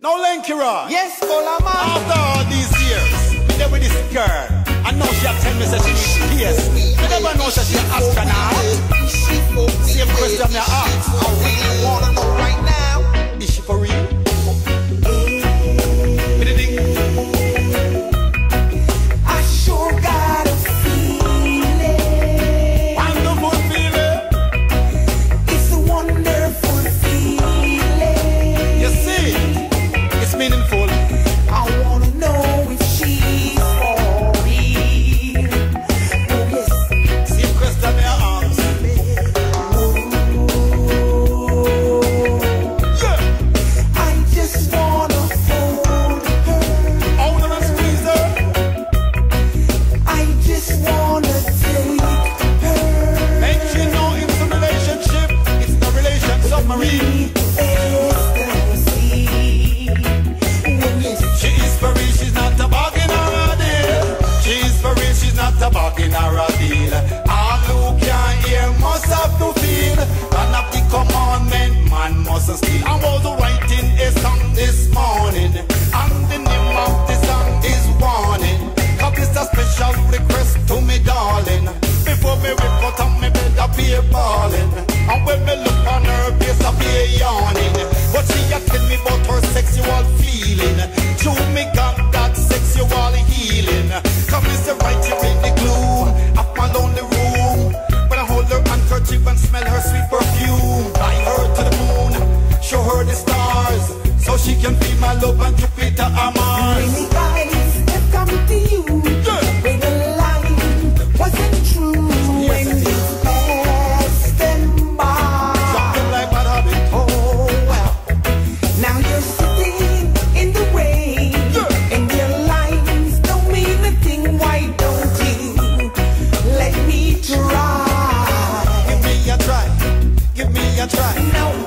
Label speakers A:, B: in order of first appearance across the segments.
A: Now, Lenky Roy.
B: Yes, Colourman.
A: After all these years, me there with this girl. And now she a tell me that she PS. You never know that she an astronaut. Same question.
B: I really
A: Out of me bed, I be balling. And when me look on her face, I be yawning. But she a tell me about her sexual feeling. True, me got that sexual healing. Come is the right here in the gloom of my lonely room. When I hold her handkerchief and smell her sweet perfume. Fly her to the moon, show her the stars. So she can feel my love and Jupiter and Mars.
B: Me
A: a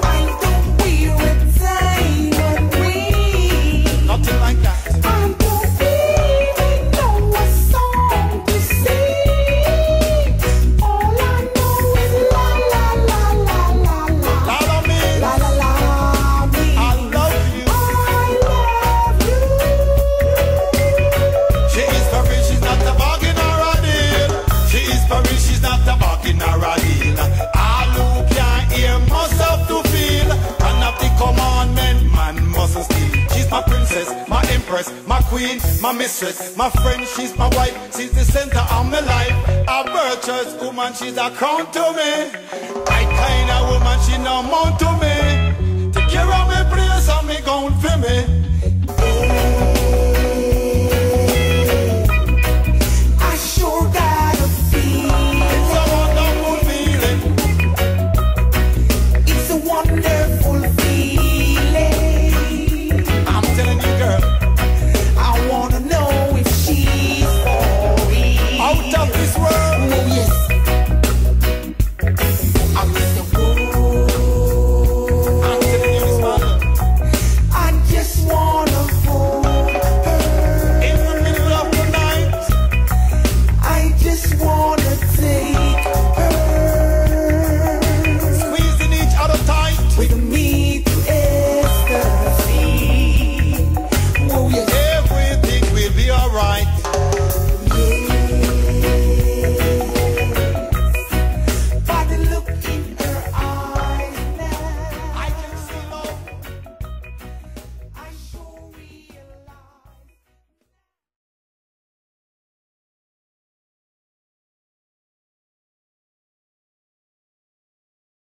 A: princess, my empress, my queen, my mistress, my friend, she's my wife. She's the center of my life. A virtuous woman, she's a crown to me. I kind of woman, she no mount to me.